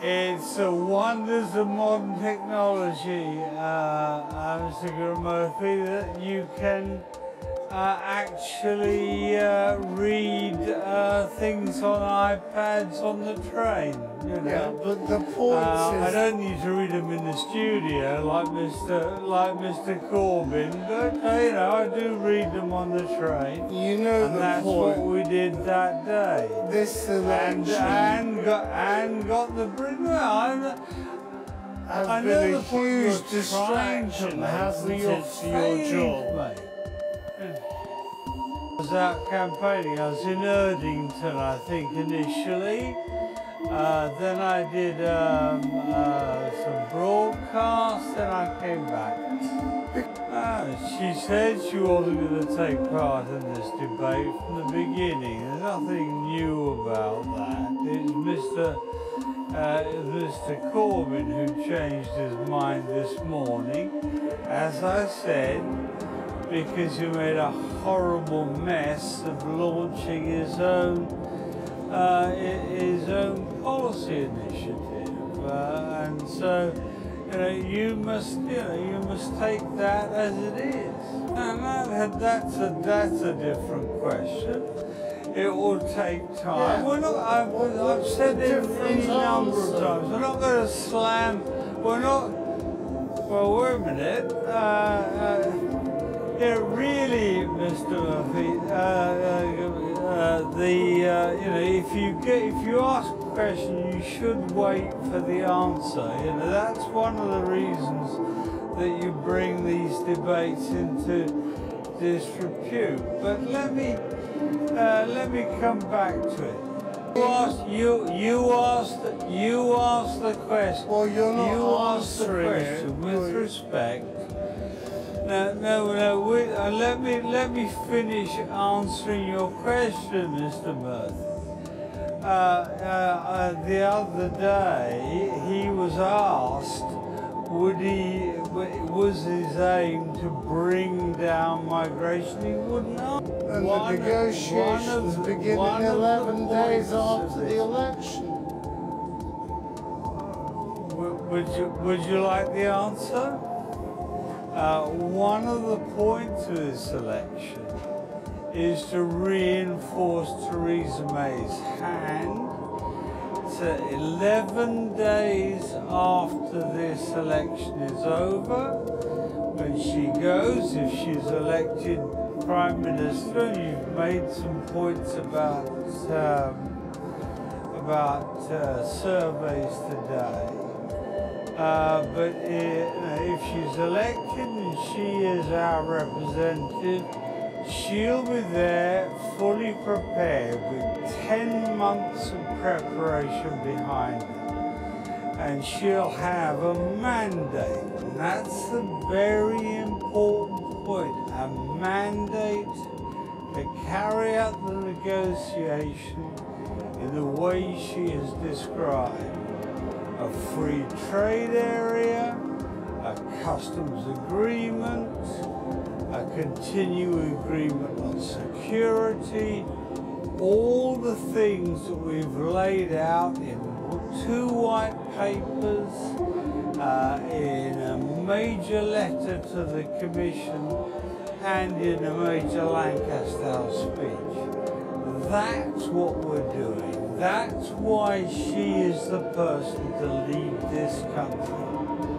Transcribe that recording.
It's the wonders of modern technology, uh, Mr. Guru-Murthy, that you can uh, actually uh, read uh, things on iPads on the train. You know? Yeah, but the point Uh, I don't need to read them in the studio like Mr. like Mr. Corbyn, but uh, you know I do read them on the train, you know and the that's what we did that day. This And election and got and got the Brit- well, I'm- has I know been the point to distraction, hasn't it, for your job? mate. I was out campaigning. I was in Erdington, I think, initially. Uh, then I did um, uh, some broadcasts, then I came back. Uh, she said she wasn't going to take part in this debate from the beginning. There's nothing new about that. It's Mr. Uh, Mr. Corbyn who changed his mind this morning. As I said, because he made a horrible mess of launching his own uh, his own policy initiative, uh, and so you know you must you know you must take that as it is, and that, that's a that's a different question. It will take time. Yeah. We're not. I've, I've said it different any number of times. We're not going to slam. We're not. Well, wait a minute. Uh, uh, yeah, really, Mr. Murphy. Uh, uh, uh, the uh, you know, if you get if you ask a question, you should wait for the answer. You know, that's one of the reasons that you bring these debates into disrepute. But let me uh, let me come back to it. You asked you you asked you asked the question. Well, you're not you asked the answering it, question with respect. No, no, uh, let me let me finish answering your question, Mr. Murphy. Uh, uh, uh, the other day, he was asked, would he was his aim to bring down migration? He wouldn't answer. and One the negotiations of the- begin one in of the 11 days after the election. Would would you, would you like the answer? Uh, one of the points of this election is to reinforce Theresa May's hand. So 11 days after this election is over, when she goes, if she's elected Prime Minister, you've made some points about um, about uh, surveys today. Uh, but i if she's elected and she is our representative, she'll be there fully prepared with 10 months of preparation behind her. And she'll have a mandate. And that's a very important point. A mandate to carry out the negotiation in the way she has described a free trade area, a customs agreement, a continuing agreement on security, all the things that we've laid out in two white papers, uh, in a major letter to the Commission, and in a major Lancaster House speech. That's what we're doing. That's why she is the person to lead this country.